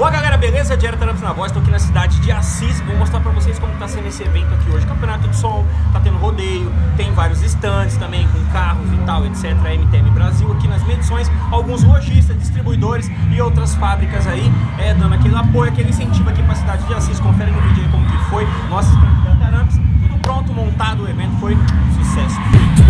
Boa galera, beleza? Diário Taramps na voz, tô aqui na cidade de Assis. Vou mostrar pra vocês como tá sendo esse evento aqui hoje. Campeonato de som, tá tendo rodeio, tem vários stands também com carros e tal, etc A MTM Brasil aqui nas medições Alguns lojistas, distribuidores e outras fábricas aí é, Dando aquele apoio, aquele incentivo aqui pra cidade de Assis. Confere no vídeo aí como que foi. Nossa, Taramps, tudo pronto, montado, o evento foi sucesso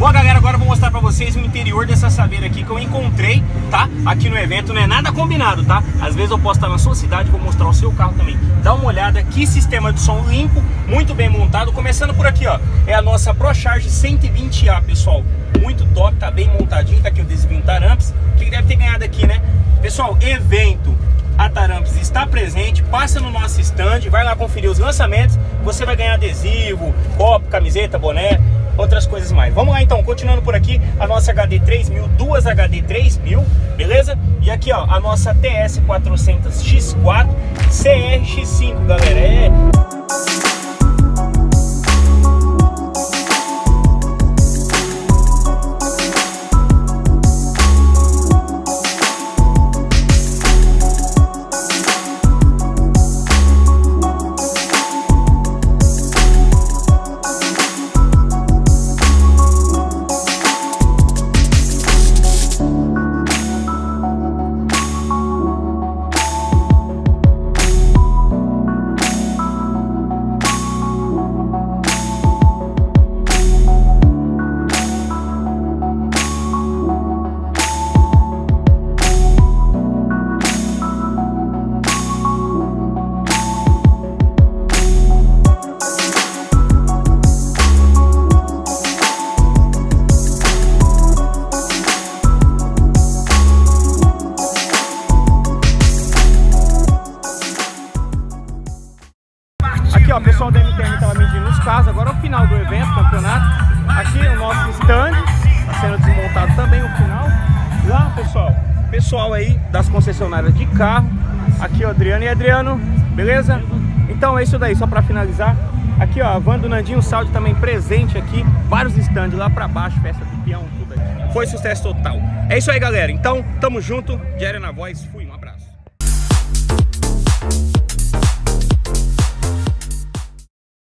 Bom, galera, agora eu vou mostrar pra vocês o interior dessa sabeira aqui que eu encontrei, tá? Aqui no evento, não é nada combinado, tá? Às vezes eu posso estar na sua cidade, vou mostrar o seu carro também. Dá uma olhada, que sistema de som limpo, muito bem montado. Começando por aqui, ó, é a nossa ProCharge 120A, pessoal. Muito top, tá bem montadinho, tá aqui o adesivinho Taramps. Que deve ter ganhado aqui, né? Pessoal, evento, a Taramps está presente, passa no nosso stand, vai lá conferir os lançamentos, você vai ganhar adesivo, copo, camiseta, boné, outras coisas mais. Vamos lá então, continuando por aqui, a nossa HD 3000, duas HD 3000, beleza? E aqui ó, a nossa TS 400 X4 CRX5, galera, é... pessoal aí das concessionárias de carro. Aqui, ó, Adriano e Adriano, beleza? Então é isso daí, só pra finalizar. Aqui, ó, a van do Nandinho Saúde também presente aqui. Vários stands lá pra baixo, festa do peão, tudo aí. Foi sucesso total. É isso aí, galera. Então, tamo junto. Diário na voz. Fui.